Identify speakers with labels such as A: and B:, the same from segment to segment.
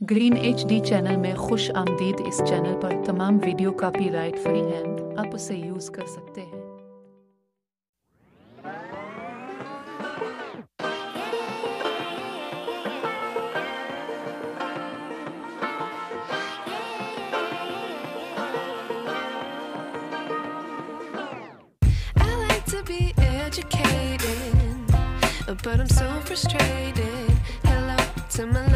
A: Green H D channel में खुश आमदीद इस चैनल पर तमाम वीडियो कापी राइट फ्री है आप उसे यूज़ कर सकते हैं
B: But I'm so frustrated. Hello to my.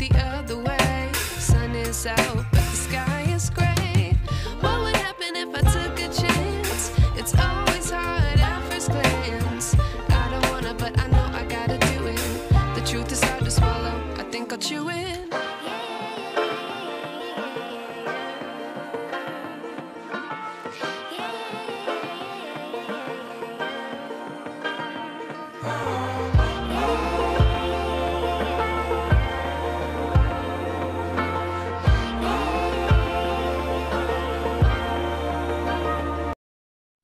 B: the other way. Sun is out.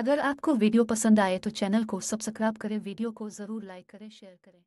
A: अगर आपको वीडियो पसंद आए तो चैनल को सब्सक्राइब करें, वीडियो को ज़रूर लाइक करें, शेयर करें।